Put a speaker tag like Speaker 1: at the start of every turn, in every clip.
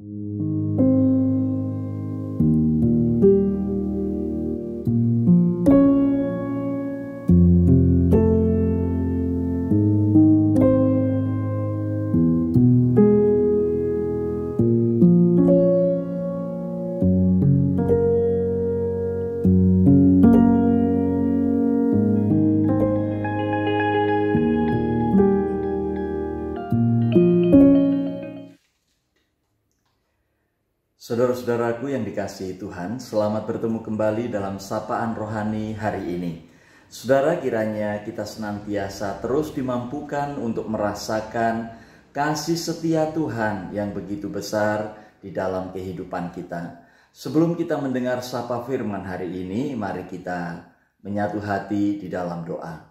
Speaker 1: Mm-hmm. Saudara-saudaraku yang dikasihi Tuhan, selamat bertemu kembali dalam sapaan rohani hari ini. Saudara kiranya kita senantiasa terus dimampukan untuk merasakan kasih setia Tuhan yang begitu besar di dalam kehidupan kita. Sebelum kita mendengar sapa firman hari ini, mari kita menyatu hati di dalam doa.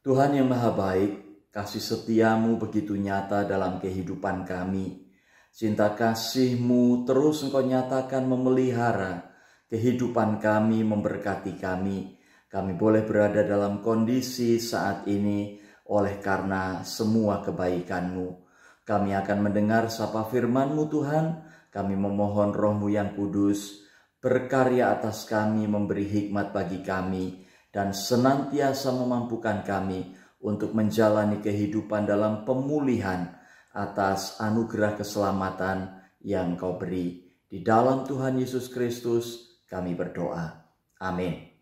Speaker 1: Tuhan yang maha baik, kasih setiamu begitu nyata dalam kehidupan kami Cinta kasihmu terus engkau nyatakan memelihara kehidupan kami, memberkati kami. Kami boleh berada dalam kondisi saat ini oleh karena semua kebaikanmu. Kami akan mendengar sapa firmanmu Tuhan. Kami memohon rohmu yang kudus berkarya atas kami, memberi hikmat bagi kami, dan senantiasa memampukan kami untuk menjalani kehidupan dalam pemulihan atas anugerah keselamatan yang kau beri. Di dalam Tuhan Yesus Kristus kami berdoa. Amin.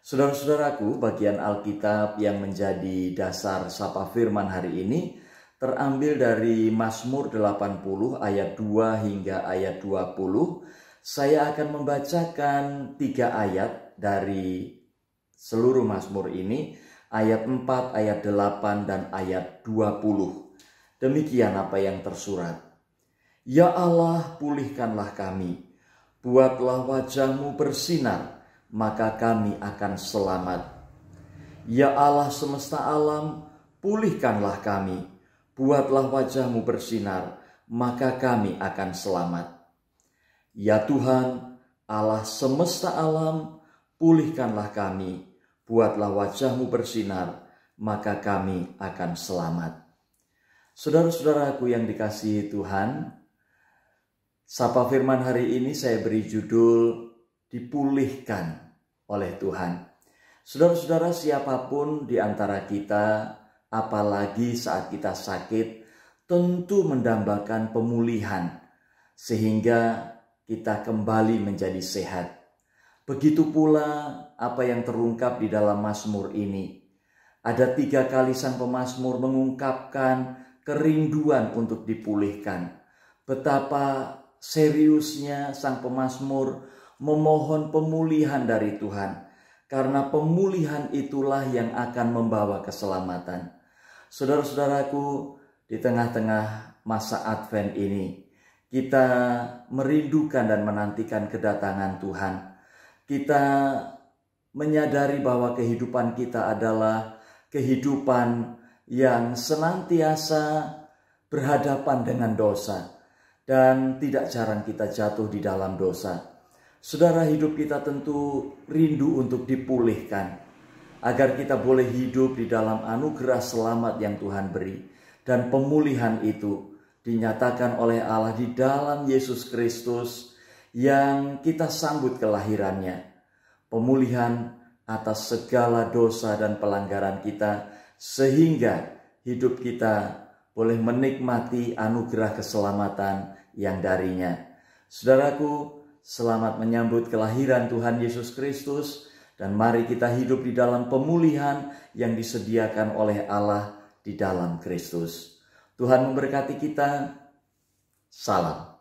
Speaker 1: Saudara-saudaraku, bagian Alkitab yang menjadi dasar sapa firman hari ini terambil dari Mazmur 80 ayat 2 hingga ayat 20. Saya akan membacakan tiga ayat dari seluruh Mazmur ini, ayat 4, ayat 8, dan ayat 20. Demikian apa yang tersurat. Ya Allah, pulihkanlah kami. Buatlah wajahmu bersinar, maka kami akan selamat. Ya Allah semesta alam, pulihkanlah kami. Buatlah wajahmu bersinar, maka kami akan selamat. Ya Tuhan, Allah semesta alam, pulihkanlah kami. Buatlah wajahmu bersinar, maka kami akan selamat. Saudara-saudaraku yang dikasihi Tuhan, Sapa firman hari ini saya beri judul Dipulihkan oleh Tuhan. Saudara-saudara siapa pun di antara kita, apalagi saat kita sakit, tentu mendambakan pemulihan sehingga kita kembali menjadi sehat. Begitu pula apa yang terungkap di dalam Mazmur ini. Ada tiga kali sang pemazmur mengungkapkan kerinduan untuk dipulihkan. Betapa seriusnya sang pemazmur memohon pemulihan dari Tuhan. Karena pemulihan itulah yang akan membawa keselamatan. Saudara-saudaraku, di tengah-tengah masa Advent ini, kita merindukan dan menantikan kedatangan Tuhan. Kita menyadari bahwa kehidupan kita adalah kehidupan yang senantiasa berhadapan dengan dosa dan tidak jarang kita jatuh di dalam dosa. Saudara hidup kita tentu rindu untuk dipulihkan agar kita boleh hidup di dalam anugerah selamat yang Tuhan beri dan pemulihan itu dinyatakan oleh Allah di dalam Yesus Kristus yang kita sambut kelahirannya. Pemulihan atas segala dosa dan pelanggaran kita sehingga hidup kita boleh menikmati anugerah keselamatan yang darinya. Saudaraku, selamat menyambut kelahiran Tuhan Yesus Kristus dan mari kita hidup di dalam pemulihan yang disediakan oleh Allah di dalam Kristus. Tuhan memberkati kita. Salam.